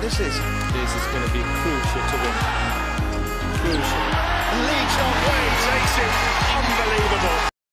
this is. This is going to be cool.